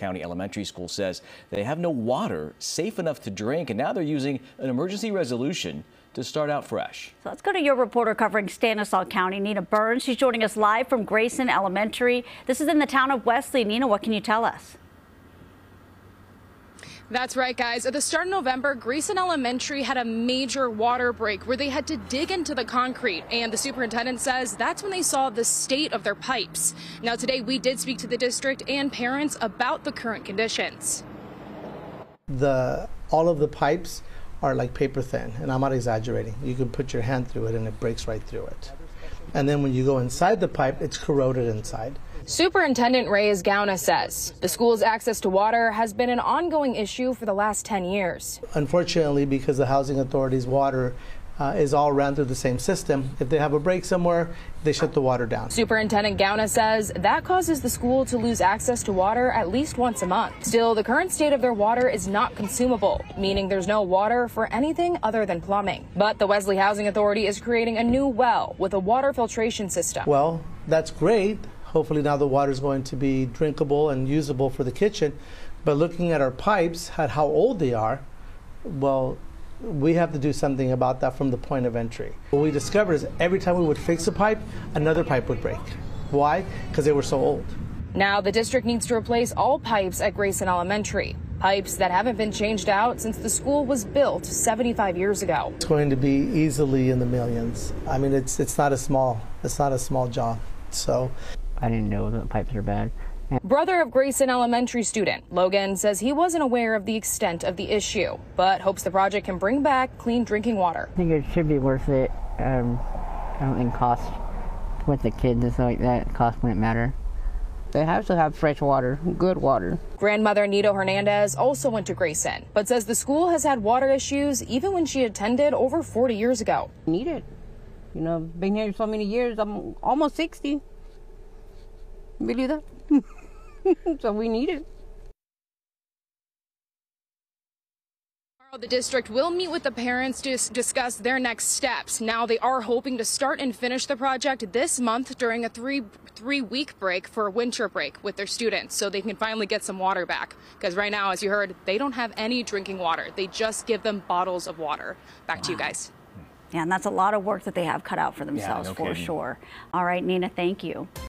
County Elementary School says they have no water safe enough to drink, and now they're using an emergency resolution to start out fresh. So let's go to your reporter covering Stanislaus County, Nina Burns. She's joining us live from Grayson Elementary. This is in the town of Westley. Nina, what can you tell us? That's right, guys. At the start of November, Grayson Elementary had a major water break where they had to dig into the concrete. And the superintendent says that's when they saw the state of their pipes. Now, today we did speak to the district and parents about the current conditions. The all of the pipes are like paper thin, and I'm not exaggerating. You can put your hand through it and it breaks right through it. And then when you go inside the pipe, it's corroded inside. Superintendent Reyes Gauna says the school's access to water has been an ongoing issue for the last 10 years. Unfortunately, because the housing authority's water uh, is all ran through the same system. If they have a break somewhere, they shut the water down. Superintendent Gauna says that causes the school to lose access to water at least once a month. Still, the current state of their water is not consumable, meaning there's no water for anything other than plumbing. But the Westley Housing Authority is creating a new well with a water filtration system. Well, that's great. Hopefully now the water is going to be drinkable and usable for the kitchen. But looking at our pipes, at how old they are, well, we have to do something about that from the point of entry. What we discovered is every time we would fix a pipe, another pipe would break. Why? Because they were so old. Now the district needs to replace all pipes at Grayson Elementary. Pipes that haven't been changed out since the school was built 75 years ago. It's going to be easily in the millions. I mean, it's it's not a small it's not a small job. So I didn't know that pipes are bad. Brother of Grayson Elementary student Logan says he wasn't aware of the extent of the issue, but hopes the project can bring back clean drinking water. I think it should be worth it. Um, I don't think cost with the kids and stuff like that. Cost wouldn't matter. They have to have fresh water, good water. Grandmother Nito Hernandez also went to Grayson, but says the school has had water issues even when she attended over 40 years ago. Need it. You know, been here so many years. I'm almost 60. Believe that? so we need it. The district will meet with the parents to discuss their next steps. Now they are hoping to start and finish the project this month during a three three week break for a winter break with their students so they can finally get some water back. Because right now, as you heard, they don't have any drinking water. They just give them bottles of water. Back wow. to you guys. Yeah, and that's a lot of work that they have cut out for themselves yeah, no for kidding. sure. All right, Nina, thank you.